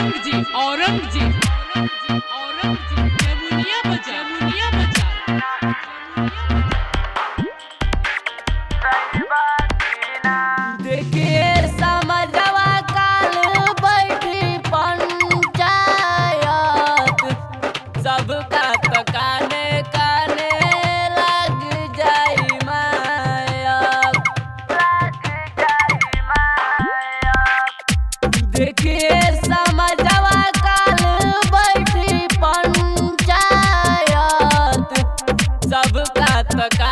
Aurangzeb, Aurangzeb, Aurangzeb, Aurangzeb. fuck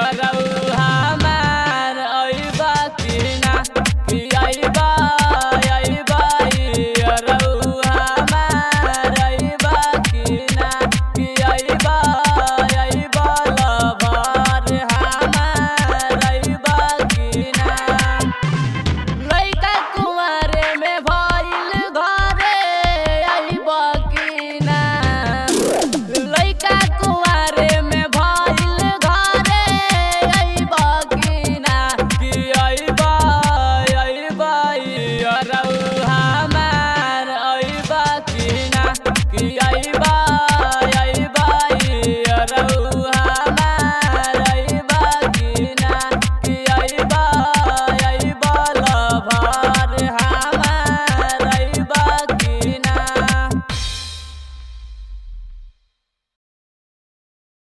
Shut.